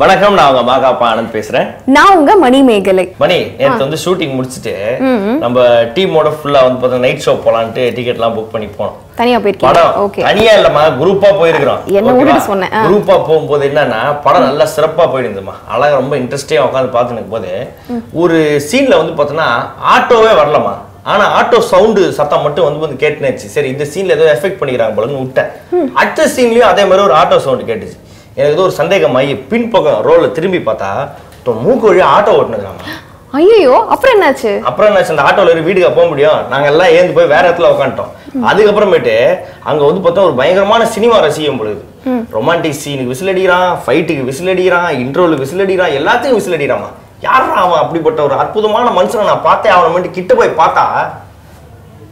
வணக்கம் நான் உங்க மாகாப்பா ஆனந்த் பேசுறேன். நான் உங்க மணிமேகலை மணி நேத்து வந்து ஷூட்டிங் முடிச்சிட்டு நம்ம டீமோட ஃபுல்லா வந்து பார்த்தா நைட் ஷோ போலான்ட்டு டிக்கெட் எல்லாம் புக் பண்ணி போனோம். தனியா ஓகே. தனியா இல்லம்மா குரூப்பா போயிருக்கிறோம். என்ன சொன்னேன். குரூப்பா போகும்போது என்னன்னா படம் நல்லா சிறப்பா போயிருந்ததுமா அழகா ரொம்ப இன்ட்ரெஸ்டிங்கா உட்காந்து பார்த்துன்னு போது ஒரு சீன்ல வந்து பார்த்தோன்னா ஆட்டோவே வரலமா ஆனா ஆட்டோ சவுண்டு சத்தம் மட்டும் வந்து வந்து கேட்டுனுச்சு. சரி இந்த சீன்ல ஏதோ எஃபெக்ட் பண்ணிக்கிறாங்க போலன்னு விட்டேன். அடுத்த சீன்லயும் அதே மாதிரி ஒரு ஆட்டோ சவுண்டு கேட்டுச்சு. எனக்கு ஏதோ ஒரு சந்தேகமாயி பின்பக்கம் ரோல திரும்பி பார்த்தா இப்போ மூக்கு வழியா ஆட்டோ ஓட்டுனுக்குறாங்க ஐயோ அப்புறம் என்னாச்சு? அப்புறம் என்னாச்சு? அந்த ஆட்டோல இரு வீட்டுக்கு போக முடியும். நாங்க எல்லாம் ஏந்து போய் வேற இடத்துல உட்காந்துட்டோம் அதுக்கப்புறமேட்டு அங்க வந்து பார்த்தா ஒரு பயங்கரமான சினிமா ரசிகம் பொழுது ரொமான்டிக் சீனுக்கு விசில் அடிக்கிறான் ஃபைட்டுக்கு விசில் அடிக்கிறான் இன்ட்ரோலுக்கு விசில் அடிக்கிறான் எல்லாத்துக்கும் விசில் அடிக்கிறான் யாரா அவன் அப்படிப்பட்ட ஒரு அற்புதமான மனுஷனை நான் பார்த்தேன் அவனை மட்டும் கிட்ட போய் பார்த்தா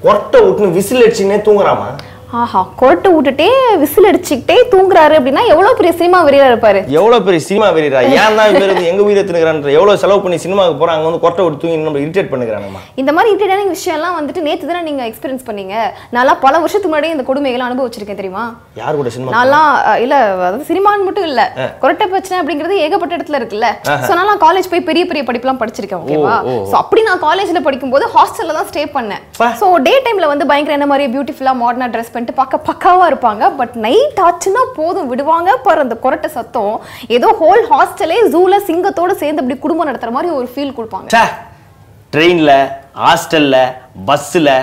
கொட்டை விட்டுன்னு விசில் அடிச்சுன்னே தூங்குறாமா ஆஹா கொரட்டை விட்டுட்டே விசில் அடிச்சுக்கிட்டே தூங்குறாரு அப்படின்னா எவ்வளவு பெரிய சினிமா வெறியா இருப்பாரு? எவ்வளவு பெரிய சினிமா வெறியரா? ஏன் தான் இவர் எங்க உயிரை திணுகிறான்ற எவ்வளவு செலவு பண்ணி சினிமாவுக்கு போறாங்க வந்து கொட்டை விட்டு தூங்கி நம்ம இரிட்டேட் பண்ணுகிறாங்கம்மா இந்த மாதிரி இன்டர்டெய்னிங் விஷயம்லாம் வந்துட்டு நேத்து தானே நீங்க எக்ஸ்பீரியன்ஸ் பண்ணீங்க. நான்லாம் பல வருஷத்துக்கு முன்னாடி இந்த கொடுமைகளை அனுபவிச்சிருக்கேன் தெரியுமா? யார் கூட சினிமா அஹ், இல்ல அதாவது சினிமான்னு மட்டும் இல்ல. கொரட்டை பிரச்சனை அப்படிங்கிறது ஏகப்பட்ட இடத்துல இருக்குல்ல. சோ நான் காலேஜ் போய் பெரிய பெரிய படிப்புலாம் படிச்சிருக்கேன் ஓகேவா. சோ அப்படி நான் காலேஜ்ல படிக்கும்போது ஹாஸ்டல்ல தான் ஸ்டே பண்ணேன். சோ டே டைம்ல வந்து பயங்கர என்ன மாதிரி பியூட்டிஃபுல்லா மாடர்னா ட்ரெஸ் பண்ணிட்டு பார்க்க பக்காவா இருப்பாங்க. பட் நைட் ஆச்சுன்னா போதும் விடுவாங்க. பாரு அந்த கொரட்டை சத்தம் ஏதோ ஹோல் ஹாஸ்டலே ஜூல சிங்கத்தோட சேர்ந்து அப்படி குடும்பம் நடத்துற மாதிரி ஒரு ஃபீல் கொடுப்பாங்க. ட்ரெயினில் ஹாஸ்டலில் பஸ்ஸில்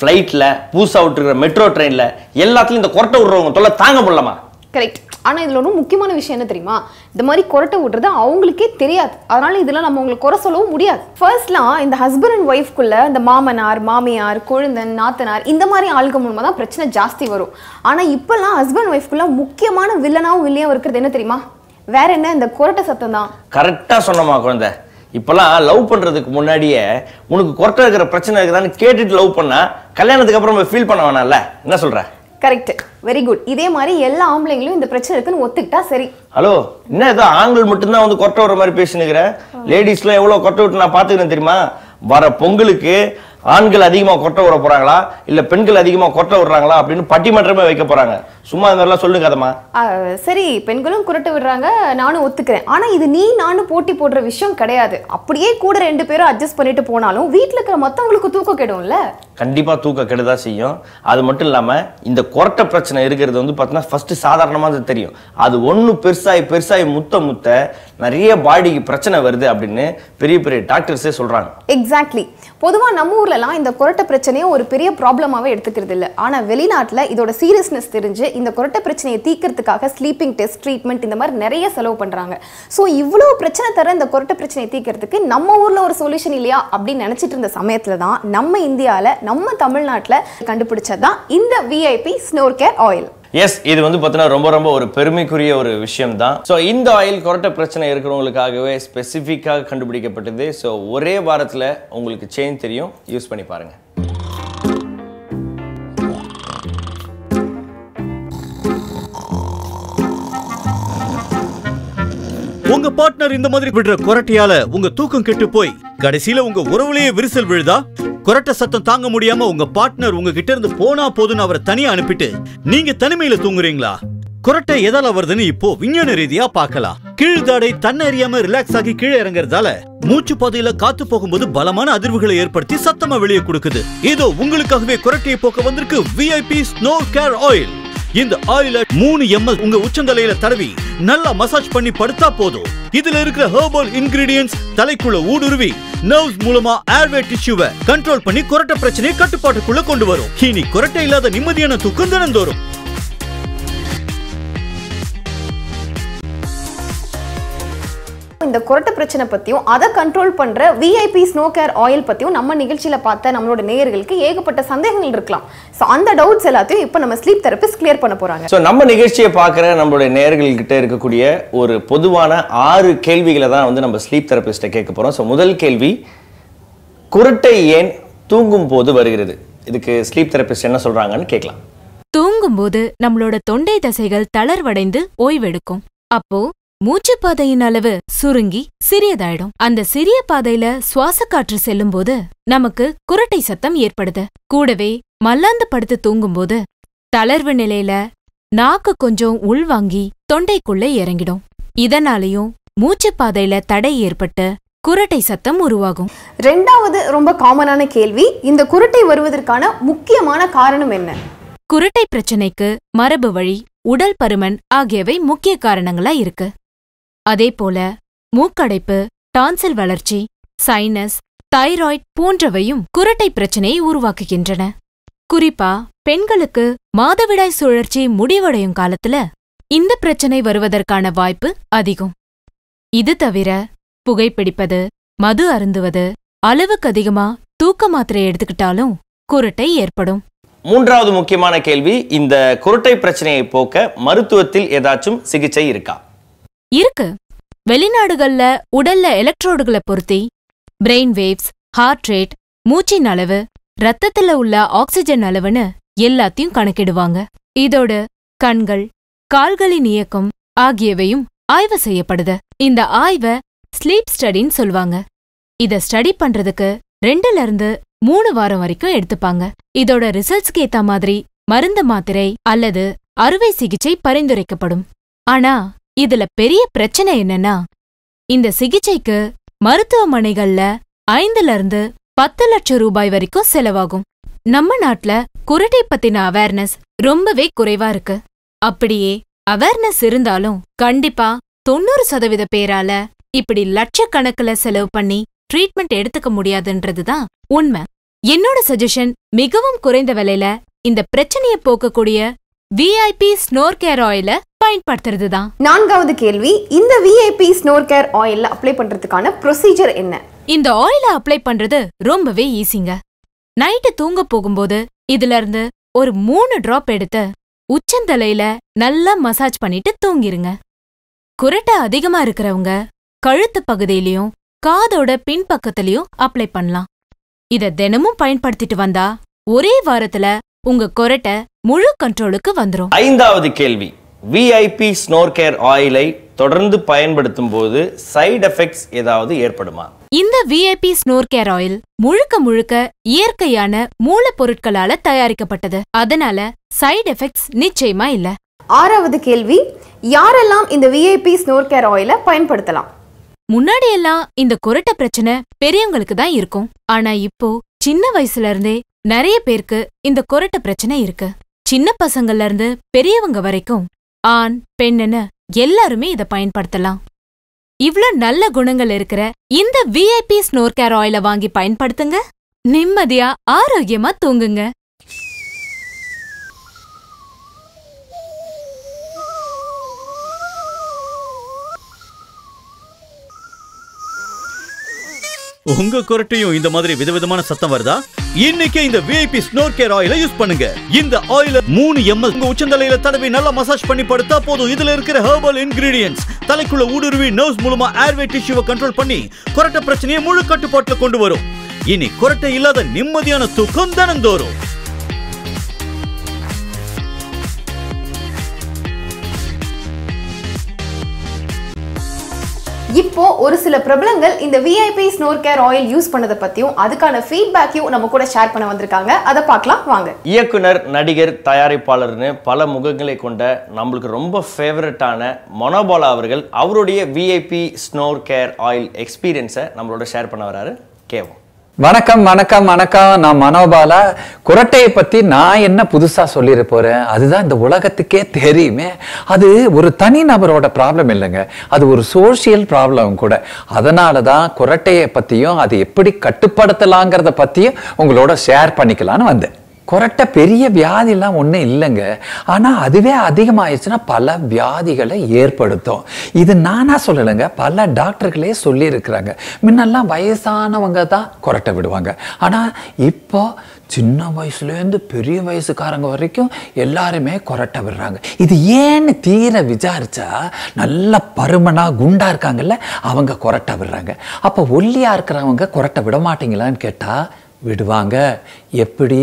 ஃப்ளைட்டில் புதுசாக விட்டுருக்கிற மெட்ரோ ட்ரெயினில் எல்லாத்துலையும் இந்த கொரட்டை விடுறவங்க தொல்லை தாங்க முடியலமா கரெக்ட் ஆனால் இதில் ஒன்றும் முக்கியமான விஷயம் என்ன தெரியுமா? இந்த மாதிரி கொரட்டை விடுறது அவங்களுக்கே தெரியாது. அதனால் இதில் நம்ம உங்களுக்கு குறை சொல்லவும் முடியாது. ஃபர்ஸ்ட்லாம் இந்த ஹஸ்பண்ட் அண்ட் ஒய்ஃப்குள்ளே இந்த மாமனார் மாமியார் கொழுந்தன் நாத்தனார் இந்த மாதிரி ஆளுங்க மூலமாக தான் பிரச்சனை ஜாஸ்தி வரும். ஆனால் இப்போல்லாம் ஹஸ்பண்ட் ஒய்ஃப்குள்ளே முக்கியமான வில்லனாகவும் வில்லியாவும் இருக்கிறது என்ன தெரியுமா? வேற என்ன? இந்த கொரட்டை சத்தம் தான். கரெக்டாக சொன்னமா குழந்தை? இப்போல்லாம் லவ் பண்ணுறதுக்கு முன்னாடியே உனக்கு கொரட்டை இருக்கிற பிரச்சனை இருக்குதான்னு கேட்டுட்டு லவ் பண்ணா கல்யாணத்துக்கு அப்புறம் ஃபீல் பண்ண வேணாம்ல? என்ன சொல்கிற கரெக்ட் வெரி குட் இதே மாதிரி எல்லா ஆம்பளைங்களும் இந்த பிரச்சனை இருக்குன்னு ஒத்துக்கிட்டா சரி. ஹலோ என்ன ஏதோ ஆண்கள் மட்டும்தான் வந்து கொட்டை விடுற மாதிரி பேசினுக்கிற? லேடிஸ்லாம் எவ்வளோ கொட்டை விட்டு நான் பார்த்துக்கிறேன் தெரியுமா? வர பொங்கலுக்கு ஆண்கள் அதிகமாக கொட்டை விட போறாங்களா? இல்ல பெண்கள் அதிகமாக கொட்டை விடுறாங்களா? அப்படின்னு பட்டிமன்றமே வைக்க போறாங்க. சும்மா இந்த மாதிரிலாம் சொல்லுங்க கதமா ஆ, சரி பெண்களும் குரட்டு விடுறாங்க நானும் ஒத்துக்கிறேன். ஆனா இது நீ நானும் போட்டி போடுற விஷயம் கிடையாது. அப்படியே கூட ரெண்டு பேரும் அட்ஜஸ்ட் பண்ணிட்டு போனாலும் வீட்ல இருக்கிற மத்தவங்களுக்கு தூக்கம் கெடும்ல. கண்டிப்பா தூக்க கெடுதா செய்யும். அது மட்டும் இல்லாம இந்த கொரட்டை பிரச்சனை இருக்கிறது வந்து பார்த்தீங்கன்னா ஃபர்ஸ்ட் சாதாரணமா அது தெரியும். அது ஒண்ணு பெருசாகி பெருசாகி முத்த முத்த நிறைய பாடிக்கு பிரச்சனை வருது அப்படின்னு பெரிய பெரிய டாக்டர்ஸே சொல்றாங்க. எக்ஸாக்ட்லி பொதுவா நம்ம ஊர்லலாம் இந்த கொரட்டை பிரச்சனையை ஒரு பெரிய ப்ராப்ளமாவே எடுத்துக்கிறது இல்ல ஆனா வெளிநாட்டுல இதோட சீரியஸ்னஸ் தெரிஞ்சு இந்த கொரட்டை பிரச்சனையை தீர்க்கறதுக்காக ஸ்லீப்பிங் டெஸ்ட் ட்ரீட்மெண்ட் இந்த மாதிரி நிறைய செலவு பண்ணுறாங்க ஸோ இவ்வளோ பிரச்சனை தர இந்த கொரட்டை பிரச்சனையை தீர்க்கறதுக்கு நம்ம ஊரில் ஒரு சொல்யூஷன் இல்லையா அப்படின்னு நினச்சிட்டு இருந்த சமயத்தில் தான் நம்ம இந்தியாவில் நம்ம தமிழ்நாட்டில் கண்டுபிடிச்சது தான் இந்த VIP snore care oil yes இது வந்து பார்த்தீங்கன்னா ரொம்ப ரொம்ப ஒரு பெருமைக்குரிய ஒரு விஷயம் தான் ஸோ இந்த ஆயில் கொரட்டை பிரச்சனை இருக்கிறவங்களுக்காகவே ஸ்பெசிஃபிக்காக கண்டுபிடிக்கப்பட்டது. ஸோ ஒரே வாரத்தில் உங்களுக்கு சேஞ்ச் தெரியும். யூஸ் பண்ணி பாருங்கள் உங்க பார்ட்னர் இந்த மாதிரி விடுற கொரட்டையால உங்க தூக்கம் கெட்டு போய் கடைசியில உங்க உறவுலயே விரிசல் விழுதா? கொரட்டை சத்தம் தாங்க முடியாம உங்க பார்ட்னர் உங்ககிட்ட இருந்து போனா போதுன்னு அவரை தனியா அனுப்பிட்டு நீங்க தனிமையில தூங்குறீங்களா? கொரட்டை எதால வருதுன்னு இப்போ விஞ்ஞான ரீதியா பார்க்கலாம். கீழ்தாடை தன்னை அறியாம ரிலாக்ஸ் ஆகி கீழே இறங்குறதால மூச்சு பாதையில காத்து போகும்போது பலமான அதிர்வுகளை ஏற்படுத்தி சத்தமா வெளியே கொடுக்குது. இதோ உங்களுக்காகவே கொரட்டையை போக்க வந்திருக்கு விஐபி ஸ்னோ கேர் ஆயில் இந்த ஆயில மூணு எம்எல் உங்க உச்சந்தலையில தடவி நல்லா மசாஜ் பண்ணி படுத்தா போதும். இதுல இருக்கிற ஹெர்பல் இன்கிரிடியன்ஸ் தலைக்குள்ள ஊடுருவி நர்வ்ஸ் மூலமா ஏர்வே டிஷ்யூவை கண்ட்ரோல் பண்ணி கொரட்டை பிரச்சனையை கட்டுப்பாட்டுக்குள்ள கொண்டு வரும். இனி கொரட்டை இல்லாத நிம்மதியான தூக்கம் தினந்தோறும். இந்த கொரட்டை பிரச்சனை பத்தியும் அதை கண்ட்ரோல் பண்ற விஐபி ஸ்னோ கேர் ஆயில் பத்தியும் நம்ம நிகழ்ச்சியில பார்த்த நம்மளோட நேயர்களுக்கு ஏகப்பட்ட சந்தேகங்கள் இருக்கலாம். ஸோ அந்த டவுட்ஸ் எல்லாத்தையும் இப்போ நம்ம ஸ்லீப் தெரபிஸ்ட் கிளியர் பண்ண போறாங்க. ஸோ நம்ம நிகழ்ச்சியை பார்க்குற நம்மளுடைய நேயர்கள்கிட்ட இருக்கக்கூடிய ஒரு பொதுவான ஆறு கேள்விகளை தான் வந்து நம்ம ஸ்லீப் தெரபிஸ்ட்டை கேட்க போகிறோம் ஸோ முதல் கேள்வி குருட்டை ஏன் தூங்கும் போது வருகிறது? இதுக்கு ஸ்லீப் தெரபிஸ்ட் என்ன சொல்றாங்கன்னு கேட்கலாம். தூங்கும்போது நம்மளோட தொண்டை தசைகள் தளர்வடைந்து ஓய்வெடுக்கும். அப்போ மூச்சுப்பாதையின் அளவு சுருங்கி சிறியதாயிடும். அந்த சிறிய பாதையில சுவாச காற்று செல்லும்போது நமக்கு குரட்டை சத்தம் ஏற்படுது. கூடவே மல்லாந்து படுத்து தூங்கும்போது தளர்வு நிலையில நாக்கு கொஞ்சம் உள்வாங்கி தொண்டைக்குள்ள இறங்கிடும். இதனாலயும் மூச்சுப் பாதையில தடை ஏற்பட்டு குரட்டை சத்தம் உருவாகும். ரெண்டாவது ரொம்ப காமனான கேள்வி இந்த குருட்டை வருவதற்கான முக்கியமான காரணம் என்ன? குரட்டை பிரச்சனைக்கு மரபு வழி உடல் பருமன் ஆகியவை முக்கிய காரணங்களா இருக்கு. அதே போல மூக்கடைப்பு டான்சில் வளர்ச்சி சைனஸ் தைராய்ட் போன்றவையும் குரட்டை பிரச்சனையை உருவாக்குகின்றன. குறிப்பா பெண்களுக்கு மாதவிடாய் சுழற்சி முடிவடையும் காலத்துல இந்த பிரச்சனை வருவதற்கான வாய்ப்பு அதிகம். இது தவிர புகைப்பிடிப்பது மது அருந்துவது அளவுக்கு அதிகமா தூக்க மாத்திரை எடுத்துக்கிட்டாலும் குரட்டை ஏற்படும். மூன்றாவது முக்கியமான கேள்வி இந்த குருட்டை பிரச்சனையை போக்க மருத்துவத்தில் ஏதாச்சும் சிகிச்சை இருக்கா? இருக்கு. வெளிநாடுகள்ல உடல்ல எலக்ட்ரோடுகளை பொருத்தி பிரெயின் வேவ்ஸ் ஹார்ட் ரேட் மூச்சின் அளவு ரத்தத்துல உள்ள ஆக்சிஜன் அளவுன்னு எல்லாத்தையும் கணக்கிடுவாங்க. இதோட கண்கள் கால்களின் இயக்கம் ஆகியவையும் ஆய்வு செய்யப்படுது. இந்த ஆய்வை ஸ்லீப் ஸ்டடின்னு சொல்லுவாங்க இத ஸ்டடி பண்றதுக்கு ரெண்டுல இருந்து மூணு வாரம் வரைக்கும் எடுத்துப்பாங்க. இதோட ரிசல்ட்ஸ்க்கு ஏத்த மாதிரி மருந்து மாத்திரை அல்லது அறுவை சிகிச்சை பரிந்துரைக்கப்படும். ஆனா இதுல பெரிய பிரச்சனை என்னன்னா இந்த சிகிச்சைக்கு மருத்துவமனைகள்ல ஐந்துல இருந்து பத்து லட்சம் ரூபாய் வரைக்கும் செலவாகும். நம்ம நாட்டுல குரட்டை பத்தின அவேர்னஸ் ரொம்பவே குறைவா இருக்கு. அப்படியே அவேர்னஸ் இருந்தாலும் கண்டிப்பா தொண்ணூறு சதவீத பேரால இப்படி லட்சக்கணக்குல செலவு பண்ணி ட்ரீட்மெண்ட் எடுத்துக்க முடியாதுன்றதுதான் உண்மை. என்னோட சஜஷன் மிகவும் குறைந்த விலையில இந்த பிரச்சனையை போக்கக்கூடிய விஐபி ஸ்னோர் கேர் ஆயில பயன்படுத்துறது தான் நான்காவது கேள்வி இந்த VIP snore care oil apply பண்றதுக்கான ப்ரொசீஜர் என்ன? இந்த ஆயில அப்ளை பண்றது ரொம்பவே ஈஸிங்க நைட்டு தூங்க போகும்போது இதுல இருந்து ஒரு மூணு டிராப் எடுத்து உச்சந்தலையில நல்லா மசாஜ் பண்ணிட்டு தூங்கிருங்க. குரட்டை அதிகமா இருக்கிறவங்க கழுத்து பகுதியிலயும் காதோட பின்பக்கத்துலயும் அப்ளை பண்ணலாம். இத தினமும் பயன்படுத்திட்டு வந்தா ஒரே வாரத்துல உங்க கொரட்டை முழு கண்ட்ரோலுக்கு வந்துரும். ஐந்தாவது கேள்வி. விஐபி ஸ்னோர் கேர் ஆயிலை தொடர்ந்து பயன்படுத்தும் போது சைடு எஃபெக்ட்ஸ் ஏதாவது ஏற்படுமா? இந்த விஐபி ஸ்னோர் கேர் ஆயில் முழுக்க முழுக்க இயற்கையான மூலப்பொருட்களால தயாரிக்கப்பட்டது. அதனால சைடு எஃபெக்ட்ஸ் நிச்சயமா இல்ல. ஆறாவது கேள்வி யாரெல்லாம் இந்த விஐபி ஸ்னோர் கேர் ஆயிலை பயன்படுத்தலாம்? முன்னாடி எல்லாம் இந்த குரட்டை பிரச்சனை பெரியவங்களுக்கு தான் இருக்கும். ஆனா இப்போ சின்ன வயசுல இருந்தே நிறைய பேருக்கு இந்த குரட்டை பிரச்சனை இருக்கு. சின்ன பசங்கள்ல இருந்து பெரியவங்க வரைக்கும் ஆண் பெண்ணுன்னு எல்லாருமே இதை பயன்படுத்தலாம். இவ்ளோ நல்ல குணங்கள் இருக்கிற இந்த விஐபி ஸ்னோர்கேர் ஆயில வாங்கி பயன்படுத்துங்க. நிம்மதியா ஆரோக்கியமா தூங்குங்க. உங்க குரட்டையும் இந்த மாதிரி விதவிதமான சத்தம் வருதா? இன்னைக்கு இந்த விஐபி ஸ்னோர் கேர் ஆயில யூஸ் பண்ணுங்க. இந்த ஆயில மூணு எம்எல் உங்க உச்சந்தலையில தடவி நல்லா மசாஜ் பண்ணி படுத்தா போதும். இதுல இருக்கிற ஹெர்பல் இன்கிரீடியன்ஸ் தலைக்குள்ள ஊடுருவி நர்வ்ஸ் மூலமா ஏர்வே டிஷ்யூவை கண்ட்ரோல் பண்ணி குரட்டை பிரச்சனையை முழு கட்டுப்பாட்டுல கொண்டு வரும். இனி குரட்டை இல்லாத நிம்மதியான தூக்கம் தினந்தோறும். இப்போ ஒரு சில பிரபலங்கள் இந்த VIP snore care oil use பண்ணதை பத்தியும் அதுக்கான ஃபீட்பேக்கையும் நம்ம கூட ஷேர் பண்ண வந்திருக்காங்க. அதை பார்க்கலாம் வாங்க. இயக்குனர் நடிகர் தயாரிப்பாளர்னு பல முகங்களை கொண்ட நம்மளுக்கு ரொம்ப ஃபேவரட்டான மொனோபாலா அவர்கள் அவருடைய விஐபி ஸ்னோர் கேர் ஆயில் எக்ஸ்பீரியன்ஸை நம்மளோட ஷேர் பண்ண வராரு. கேவோம் வணக்கம் வணக்கம் வணக்கம். நான் மனோபாலா. குரட்டையை பத்தி நான் என்ன புதுசா சொல்லிட போறேன்? அதுதான் இந்த உலகத்துக்கே தெரியுமே. அது ஒரு தனி நபரோட ப்ராப்ளம் இல்லைங்க. அது ஒரு சோஷியல் ப்ராப்ளம் கூட. அதனால தான் குரட்டையை பத்தியும் அது எப்படி கட்டுப்படுத்தலாங்கிறத பத்தியும் உங்களோட ஷேர் பண்ணிக்கலான்னு வந்தேன். கொரட்ட பெரிய வியாதிலாம் ஒன்றும் இல்லைங்க. ஆனால் அதுவே அதிகமாயிடுச்சுன்னா பல வியாதிகளை ஏற்படுத்தும். இது நானாக சொல்லலைங்க. பல டாக்டர்களே சொல்லியிருக்கிறாங்க. முன்னெல்லாம் வயசானவங்க தான் குரட்டை விடுவாங்க. ஆனால் இப்போ சின்ன வயசுலேருந்து பெரிய வயசுக்காரங்க வரைக்கும் எல்லாருமே கொரட்டை விடுறாங்க. இது ஏன்னு தீர விசாரிச்சா நல்ல பருமனாக குண்டாக இருக்காங்கல்ல அவங்க கொரட்டை விடுறாங்க. அப்போ ஒல்லியாக இருக்கிறவங்க கொரட்டை விட மாட்டீங்களான்னு கேட்டால் விடுவாங்க. எப்படி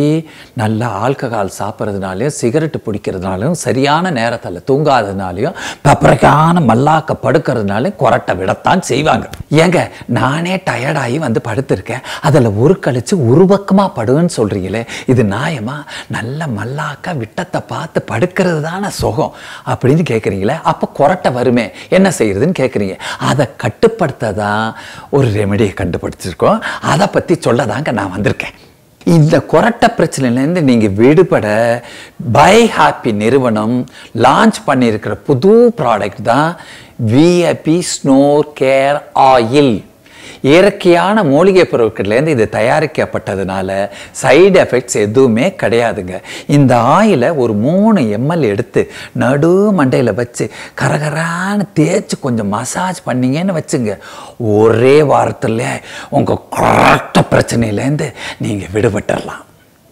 நல்ல ஆல்கஹால் சாப்பிட்றதுனாலையும் சிகரெட்டு பிடிக்கிறதுனாலையும் சரியான நேரத்தில் தூங்காததுனாலையும் பப்பரைக்கான மல்லாக்க படுக்கிறதுனாலையும் கொரட்டை விடத்தான் செய்வாங்க. ஏங்க நானே டயர்டாகி வந்து படுத்திருக்கேன். அதில் ஒரு கழிச்சு ஒரு பக்கமாக படுன்னு சொல்கிறீங்களே இது நியாயமா? நல்ல மல்லாக்க விட்டத்தை பார்த்து படுக்கிறது தானே சுகம் அப்படின்னு கேட்குறீங்களே அப்போ கொரட்டை வருமே என்ன செய்யறதுன்னு கேட்குறீங்க. அதை கட்டுப்படுத்த தான் ஒரு ரெமெடியை கண்டுபிடிச்சிருக்கோம். அதை பற்றி சொல்ல தாங்க நான் வந்திருக்கேன். இந்த கொரட்டை பிரச்சனையிலேருந்து நீங்கள் விடுபட பை ஹாப்பி நிறுவனம் லான்ச் பண்ணியிருக்கிற புது ப்ராடக்ட் தான் விஐபி ஸ்னோர் கேர் ஆயில் இயற்கையான மூலிகை பொருட்கள்லேருந்து இது தயாரிக்கப்பட்டதுனால சைடு எஃபெக்ட்ஸ் எதுவுமே கிடையாதுங்க. இந்த ஆயிலை ஒரு மூணு எம்எல் எடுத்து நடு மண்டையில் வச்சு கரகரான்னு தேய்ச்சி கொஞ்சம் மசாஜ் பண்ணீங்கன்னு வச்சுங்க. ஒரே வாரத்தில் உங்கள் கரெக்டாக பிரச்சனையிலேருந்து நீங்கள் விடுபட்டுடலாம்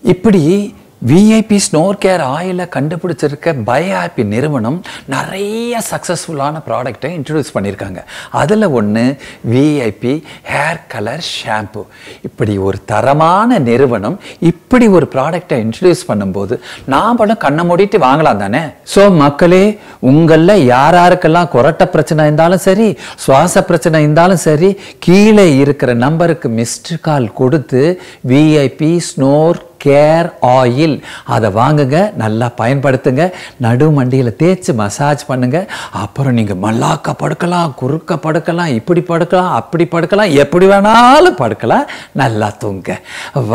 இப்படி விஐபி ஸ்னோர் கேர் ஆயிலை கண்டுபிடிச்சிருக்க பயோஆப்பி நிறுவனம் நிறைய சக்ஸஸ்ஃபுல்லான ப்ராடக்டை இன்ட்ரடியூஸ் பண்ணியிருக்காங்க. அதில் ஒன்று விஐபி ஹேர் கலர் ஷாம்பு இப்படி ஒரு தரமான நிறுவனம் இப்படி ஒரு ப்ராடக்டை இன்ட்ரடியூஸ் பண்ணும்போது நாமளும் கண்ணை மூடிட்டு வாங்கலாம் தானே? ஸோ மக்களே உங்களில் யார் யாருக்கெல்லாம் கொரட்ட பிரச்சனை இருந்தாலும் சரி சுவாச பிரச்சனை இருந்தாலும் சரி கீழே இருக்கிற நம்பருக்கு மிஸ்டு கால் கொடுத்து விஐபி ஸ்னோர் கேர் ஆயில் அதை வாங்குங்க நல்லா பயன்படுத்துங்க. நடு மண்டியில் தேய்ச்சி மசாஜ் பண்ணுங்க. அப்புறம் நீங்கள் மல்லாக்க படுக்கலாம் குறுக்க படுக்கலாம் இப்படி படுக்கலாம் அப்படி படுக்கலாம் எப்படி வேணாலும் படுக்கலாம். நல்லா தூங்க.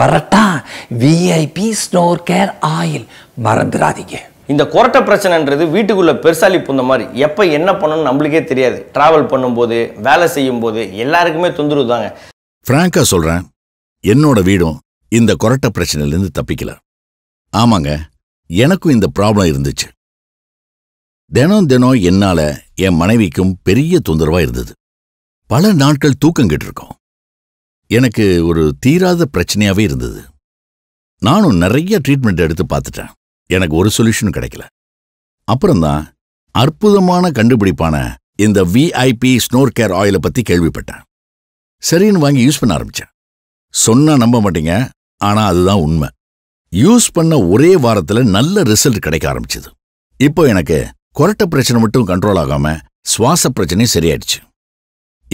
வரட்டா விஐபி ஸ்னோர் கேர் ஆயில் மறந்துடாதீங்க. இந்த கொரட்டை பிரச்சனைன்றது வீட்டுக்குள்ள பெருசாலி புந்த மாதிரி. எப்போ என்ன பண்ணணும்னு நம்மளுக்கே தெரியாது. டிராவல் பண்ணும்போது வேலை செய்யும் போது எல்லாருக்குமே தொந்தரவு தாங்க. ஃப்ராங்கா சொல்றேன். என்னோட வீடும் இந்த கொரட்டை பிரச்சனையிலேருந்து தப்பிக்கலாம். ஆமாங்க எனக்கும் இந்த ப்ராப்ளம் இருந்துச்சு. தினம் தினம் என்னால என் மனைவிக்கும் பெரிய தொந்தரவா இருந்தது. பல நாட்கள் தூக்கம் கெட்டிருக்கோம். எனக்கு ஒரு தீராத பிரச்சனையாவே இருந்தது. நானும் நிறைய ட்ரீட்மெண்ட் எடுத்து பார்த்துட்டேன். எனக்கு ஒரு சொல்யூஷனும் கிடைக்கல. அப்புறம்தான் அற்புதமான கண்டுபிடிப்பான இந்த விஐபி ஸ்னோர் கேர் ஆயிலை பத்தி கேள்விப்பட்டேன். சரின்னு வாங்கி யூஸ் பண்ண ஆரம்பிச்சேன். சொன்னா நம்ப மாட்டீங்க ஆனா அதுதான் உண்மை. யூஸ் பண்ண ஒரே வாரத்துல நல்ல ரிசல்ட் கிடைக்க ஆரம்பிச்சது. இப்போ எனக்கு கொரட்டை பிரச்சனை மட்டும் கண்ட்ரோல் ஆகாம சுவாச பிரச்சனையும் சரியாயிடுச்சு.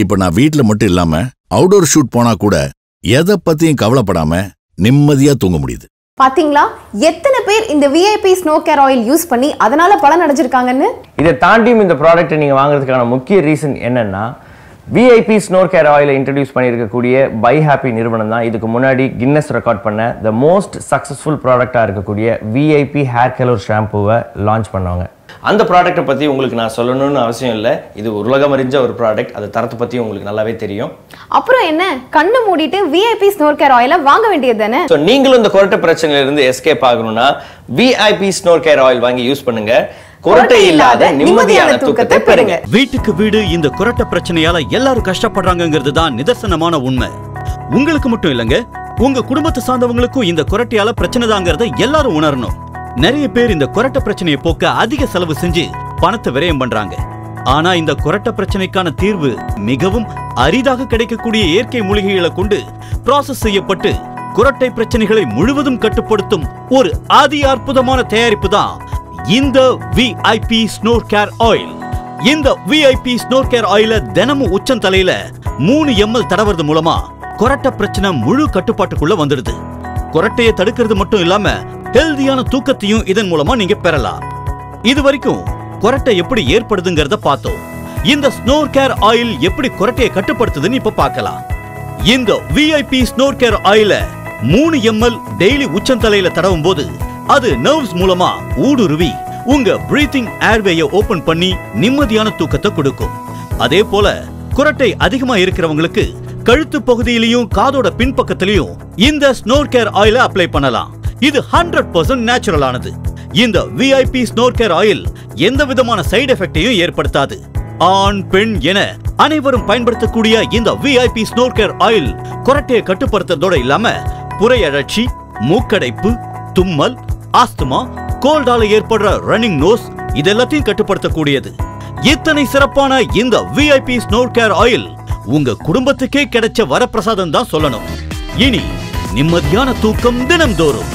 இப்போ நான் வீட்ல மட்டும் இல்லாம அவுடோர் ஷூட் போனா கூட எதை பத்தியும் கவலைப்படாம நிம்மதியா தூங்க முடியுது. பாத்தீங்களா? எத்தனை பேர் இந்த VIP snore care oil use பண்ணி அதனால பலன் அடைஞ்சிருக்காங்கன்னு? இதை தாண்டியும் இந்த ப்ராடக்ட்டை நீங்கள் வாங்குறதுக்கான முக்கிய ரீசன் என்னன்னா விஐபி ஸ்னோர் கேர் ஆயிலை இன்ட்ரடியூஸ் பண்ணியிருக்கக்கூடிய பை ஹாப்பி நிறுவனம் தான் இதுக்கு முன்னாடி கின்னஸ் ரெக்கார்ட் பண்ண த மோஸ்ட் சக்ஸஸ்ஃபுல் ப்ராடக்டாக இருக்கக்கூடிய விஐபி ஹேர் கலர் ஷாம்புவை லான்ச் பண்ணாங்க அந்த ப்ராடக்ட்டை பற்றி உங்களுக்கு நான் சொல்லணும்னு அவசியம் இல்லை. இது உலகம் அறிஞ்ச ஒரு ப்ராடக்ட் அது தரத்தை பற்றி உங்களுக்கு நல்லாவே தெரியும். அப்புறம் என்ன? கண்ணு மூடிட்டு விஐபி ஸ்னோர் கேர் ஆயிலை வாங்க வேண்டியது தானே? ஸோ நீங்களும் இந்த கொரட்டை பிரச்சனையிலிருந்து எஸ்கேப் ஆகணும்னா விஐபி ஸ்னோர் கேர் ஆயில் வாங்கி யூஸ் பண்ணுங்க. கொரட்டை இல்லாத நிம்மதியான தூக்கத்தை பெறுங்க. வீட்டுக்கு வீடு இந்த குரட்ட பிரச்சனையால எல்லாரும் கஷ்டப்படுறாங்கங்கிறது தான் நிதர்சனமான உண்மை. உங்களுக்கு மட்டும் இல்லங்க உங்க குடும்பத்தை சார்ந்தவங்களுக்கும் இந்த குரட்டையால பிரச்சனை தாங்கிறத எல்லாரும் உணரணும். நிறைய பேர் இந்த குரட்ட பிரச்சனையை போக்க அதிக செலவு செஞ்சு பணத்தை விரயம் பண்றாங்க. ஆனா இந்த குரட்ட பிரச்சனைக்கான தீர்வு மிகவும் அரிதாக கிடைக்கக்கூடிய இயற்கை மூலிகைகளை கொண்டு ப்ராசஸ் செய்யப்பட்டு குரட்டை பிரச்சனைகளை முழுவதும் கட்டுப்படுத்தும் ஒரு அதி அற்புதமான தயாரிப்பு தான் இந்த விஐபி ஸ்னோர் கேர் ஆயில் இந்த விஐபி ஸ்னோர் கேர் ஆயில தினமும் உச்சம் தலையில மூணு எம்எல் தடவுறது மூலமா கொரட்டை பிரச்சனை முழு கட்டுப்பாட்டுக்குள்ள வந்துடுது. கொரட்டையை தடுக்கிறது மட்டும் இல்லாம ஹெல்தியான தூக்கத்தையும் இதன் மூலமா நீங்க பெறலாம். இது வரைக்கும் கொரட்டை எப்படி ஏற்படுதுங்கிறத பார்த்தோம். இந்த ஸ்னோர் கேர் ஆயில் எப்படி கொரட்டையை கட்டுப்படுத்துதுன்னு இப்ப பார்க்கலாம். இந்த விஐபி ஸ்னோர் கேர் ஆயில மூணு எம்எல் டெய்லி உச்சந்தலையில தடவும் போது அது நர்வ்ஸ் மூலமா ஊடுருவி உங்க பிரீத்திங் ஏர்வேய ஓபன் பண்ணி நிம்மதியான தூக்கத்தை கொடுக்கும். அதே போல குரட்டை அதிகமா இருக்கிறவங்களுக்கு கழுத்து பகுதியிலையும் காதோட பின்பக்கத்திலையும் இந்த ஸ்னோர் கேர் ஆயில அப்ளை பண்ணலாம். இது ஹண்ட்ரட் பர்சன்ட் நேச்சுரல் ஆனது. இந்த விஐபி ஸ்னோர் கேர் ஆயில் எந்த விதமான சைடு எஃபெக்டையும் ஏற்படுத்தாது. ஆண் பெண் என அனைவரும் பயன்படுத்தக்கூடிய இந்த விஐபி ஸ்னோர் கேர் ஆயில் குரட்டையை கட்டுப்படுத்துறதோட இல்லாம புரையழற்சி மூக்கடைப்பு தும்மல் ஆஸ்துமா கோல்டால ஏற்படுற ரன்னிங் நோஸ் இதெல்லாத்தையும் கட்டுப்படுத்தக்கூடியது. இத்தனை சிறப்பான இந்த விஐபி ஸ்னோர் கேர் ஆயில் உங்க குடும்பத்துக்கே கிடைச்ச வரப்பிரசாதம் தான் சொல்லணும். இனி நிம்மதியான தூக்கம் தினம்தோறும்.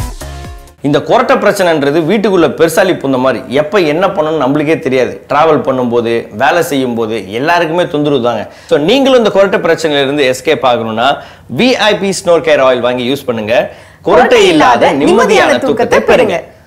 இந்த கொரட்டை பிரச்சனைன்றது வீட்டுக்குள்ள பெருசாலி புந்த மாதிரி எப்போ என்ன பண்ணணும்னு நம்மளுக்கே தெரியாது. டிராவல் பண்ணும்போது வேலை செய்யும் போது எல்லாருக்குமே தொந்தரவு தாங்க. ஸோ நீங்களும் இந்த கொரட்டை பிரச்சனையில இருந்து எஸ்கேப் ஆகணும்னா விஐபி ஸ்னோர் கேர் ஆயில் வாங்கி யூஸ் பண்ணுங்க. கொரட்டை இல்லாத நிம்மதியான தூக்கத்தை பெறுங்க.